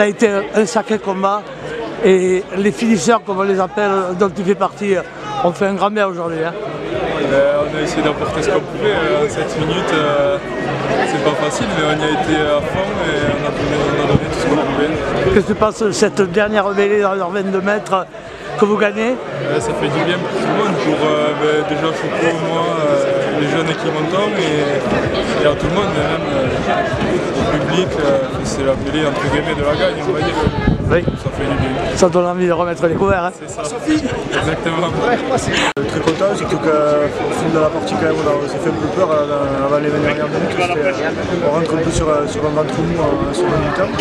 Ça a été un sacré combat et les finisseurs, comme on les appelle, dont tu fais partie, ont fait un grand bien aujourd'hui. hein. Euh, on a essayé d'emporter ce qu'on pouvait. euh, En 7 minutes, euh, c'est pas facile, mais on y a été à fond et on a donné, on a donné tout ce qu'on pouvait. Qu'est-ce que tu penses de cette dernière mêlée dans leurs 22 mètres que vous gagnez Euh, ça fait du bien pour tout le monde, pour euh, ben, déjà Foucault, moi, euh, les jeunes équipes montants et, et à tout le monde, même euh, au public. c'est la mêlée entre guillemets de la gagne. Oui. Ça fait du bien. Ça donne envie de remettre les couverts. hein. C'est ça. Exactement. très content, surtout qu'au fil de la partie quand même on, s'est fait un peu peur euh, avant les 20 dernières minutes. Euh, On rentre un peu sur, euh, sur un ventre mou en seconde mi-temps.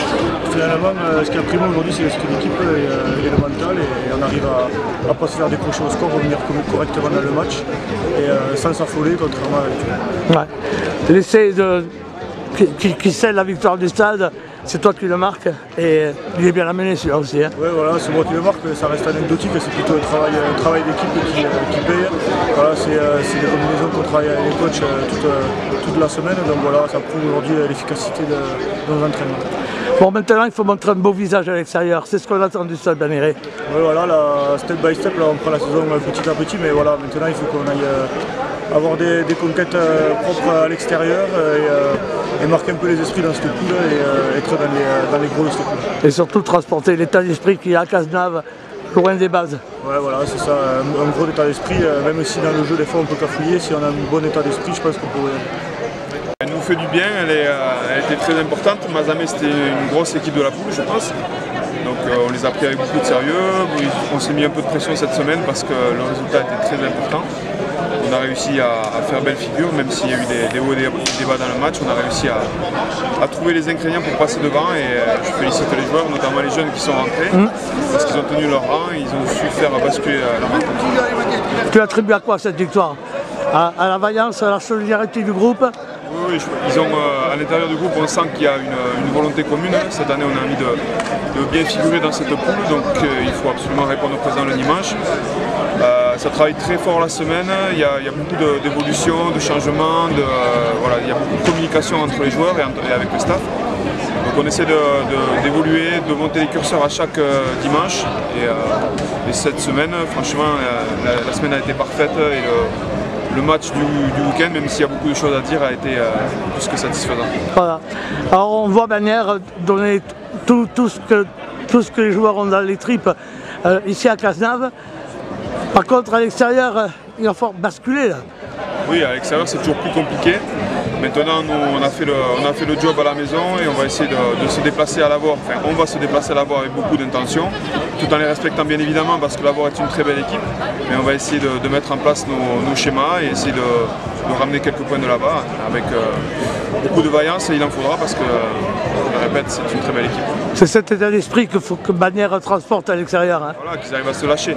Finalement, euh, ce qui a pris aujourd'hui, c'est l'esprit d'équipe et, euh, et le mental. Et, et on arrive à ne pas se faire décrocher au score, revenir co- correctement dans le match et euh, sans s'affoler, contrairement à l'habitude. Ouais. L'essai de... qui, qui- qui scelle la victoire du stade, c'est toi qui le marques et il est bien amené celui-là aussi. hein. Ouais, voilà, c'est moi qui le marque, ça reste anecdotique, c'est plutôt un travail, un travail d'équipe qui, euh, qui paye. Voilà, c'est euh, des combinaisons qu'on travaille avec les coachs euh, toute, euh, toute la semaine, donc voilà, ça prouve aujourd'hui euh, l'efficacité de, de nos entraînements. Bon, maintenant, il faut montrer un beau visage à l'extérieur. C'est ce qu'on attend du stade Banéré. Ouais, voilà, là, step by step, là, on prend la saison euh, petit à petit, mais voilà, maintenant il faut qu'on aille euh, avoir des, des conquêtes euh, propres à l'extérieur euh, et, euh, et marquer un peu les esprits dans cette poule et euh, être dans les, dans les gros de cette poule. Et surtout transporter l'état d'esprit qu'il y a à Cazenave, loin des bases. Ouais, voilà, c'est ça, un, un gros état d'esprit, euh, même si dans le jeu, des fois, on peut cafouiller, si on a un bon état d'esprit, je pense qu'on peut. Elle nous fait du bien, elle, est, euh, elle était très importante. Mazamé c'était une grosse équipe de la poule je pense. Donc euh, on les a pris avec beaucoup de sérieux. On s'est mis un peu de pression cette semaine parce que le résultat était très important. On a réussi à, à faire belle figure, même s'il y a eu des, des hauts et des des bas dans le match. On a réussi à, à trouver les ingrédients pour passer devant et euh, je félicite les joueurs, notamment les jeunes qui sont rentrés, parce qu'ils ont tenu leur rang, ils ont su faire basculer euh, la mentalité. Tu attribues à quoi cette victoire? À, à la vaillance, à la solidarité du groupe? Oui, ils ont, euh, à l'intérieur du groupe, on sent qu'il y a une, une volonté commune. Cette année, on a envie de, de bien figurer dans cette poule, donc euh, il faut absolument répondre au présent le dimanche. Ça travaille très fort la semaine, il y a, beaucoup de- d'évolutions, de, changements, de, euh, voilà, il y a beaucoup de communication entre les joueurs et, avec le staff. Donc on essaie de- de- d'évoluer, de, monter les curseurs à chaque euh, dimanche. Et, euh, et cette semaine, franchement, la, semaine a été parfaite et le, match du, week-end, même s'il y a beaucoup de choses à dire, a été plus que satisfaisant. Voilà. Alors on voit Bagnères donner tout, tout ce que, tout ce que les joueurs ont dans les tripes ici à Cazenave. Par contre, à l'extérieur, euh, il va falloir basculer là. Oui, à l'extérieur, c'est toujours plus compliqué. Maintenant, nous, on a, fait le, on a fait le job à la maison et on va essayer de, de se déplacer à l'abord. Enfin, on va se déplacer à l'abord avec beaucoup d'intention, tout en les respectant bien évidemment parce que l'abord est une très belle équipe. Mais on va essayer de, de mettre en place nos, nos schémas et essayer de, de ramener quelques points de là-bas avec euh, beaucoup de vaillance et il en faudra parce que, je le répète, c'est une très belle équipe. C'est cet état d'esprit faut que Bagnères transporte à l'extérieur. hein. Voilà, qu'ils arrivent à se lâcher.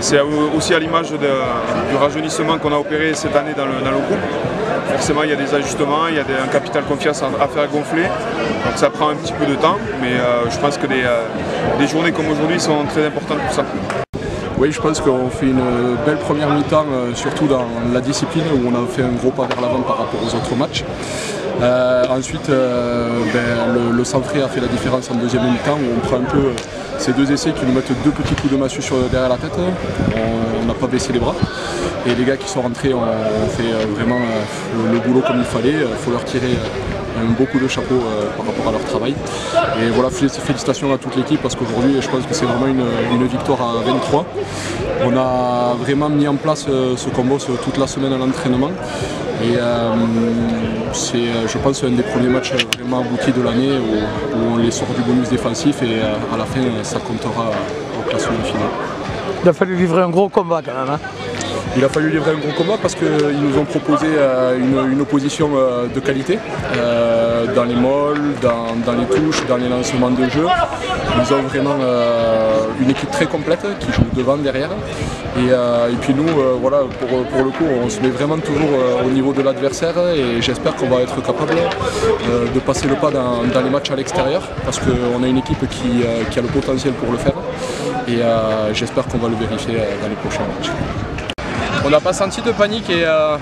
C'est aussi à l'image du rajeunissement qu'on a opéré cette année dans le, groupe. Forcément, il y a des ajustements, il y a des- un capital confiance à, à faire gonfler. Donc ça prend un petit peu de temps, mais euh, je pense que des, euh, des journées comme aujourd'hui sont très importantes pour ça. Oui, je pense qu'on fait une belle première mi-temps, euh, surtout dans la discipline où on a fait un gros pas vers l'avant par rapport aux autres matchs. Euh, ensuite, euh, ben, le, le centré a fait la différence en deuxième mi-temps où on prend un peu euh, ces deux essais qui nous mettent deux petits coups de massue derrière la tête. On on n'a pas baissé les bras. Et les gars qui sont rentrés ont, fait vraiment le, boulot comme il fallait. Il faut leur tirer euh, un beau coup de chapeau par rapport à leur travail. Et voilà, fé- félicitations à toute l'équipe parce qu'aujourd'hui, je pense que c'est vraiment une, victoire à 23. On a vraiment mis en place ce combo ce- toute la semaine à l'entraînement. Et euh, c'est, euh, je pense, un des premiers matchs vraiment aboutis de l'année où, on les sort du bonus défensif et euh, à la fin, ça comptera au classement final. Il a fallu livrer un gros combat quand même. hein. Il a fallu livrer un gros combat parce qu'ils nous ont proposé euh, une, opposition euh, de qualité euh, dans les molles, dans, dans les touches, dans les lancements de jeu. Ils ont vraiment une équipe très complète qui joue devant, derrière. Et, puis nous, voilà, pour, pour le coup, on se met vraiment toujours au niveau de l'adversaire et j'espère qu'on va être capable de passer le pas dans, les matchs à l'extérieur parce qu'on a une équipe qui, a le potentiel pour le faire. Et j'espère qu'on va le vérifier dans les prochains matchs. On n'a pas senti de panique et, euh,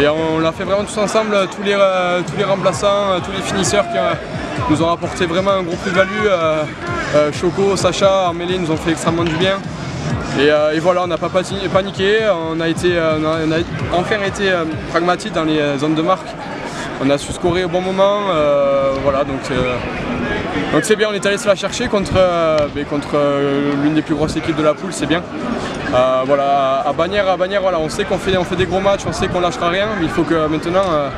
et on l'a fait vraiment tous ensemble, tous les, euh, remplaçants, euh, tous les finisseurs qui nous ont apporté vraiment un gros plus-value. Choco, Sacha, Armélie nous ont fait extrêmement du bien. Et, voilà, on n'a pas paniqué, on a, été, on enfin été pragmatique dans les zones de marque. On a su scorer au bon moment, voilà, donc donc c'est bien, on est allé se la chercher contre, contre l'une des plus grosses équipes de la poule, c'est bien. Euh, voilà, à Bagnères, à voilà, on sait qu'on fait, on fait des gros matchs, on sait qu'on lâchera rien, mais il faut que maintenant, euh,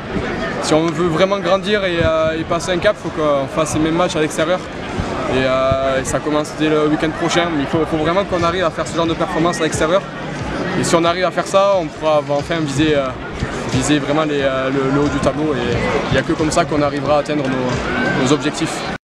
si on veut vraiment grandir euh, et, passer un cap, il faut qu'on fasse les mêmes matchs à l'extérieur. Et, ça commence dès le week-end prochain, mais il faut, vraiment qu'on arrive à faire ce genre de performance à l'extérieur. Et si on arrive à faire ça, on pourra enfin viser, viser vraiment le, haut du tableau. Et il n'y a que comme ça qu'on arrivera à atteindre nos objectifs.